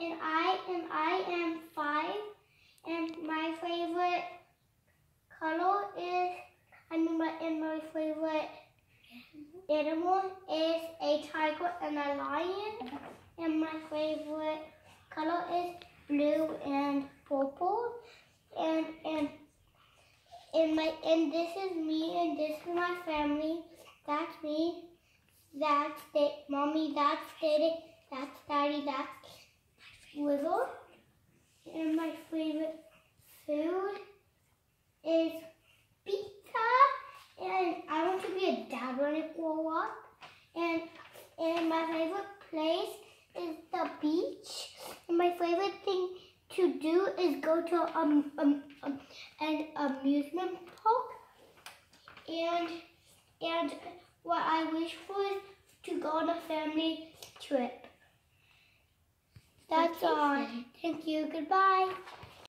and I and I am five, and my favorite color is I mean my and my favorite animal is a tiger and a lion, and my favorite color is blue and purple, and and and my and this is me and this is my family. That's me. That's it, mommy. That's daddy. That's daddy. That's Wiggle. And my favorite food is pizza. And I want to be a dad when I grow up. And and my favorite place is the beach. And my favorite thing to do is go to um, um, um an amusement park. And and what I wish for is to go on a family trip. That's all. Thank you. Goodbye.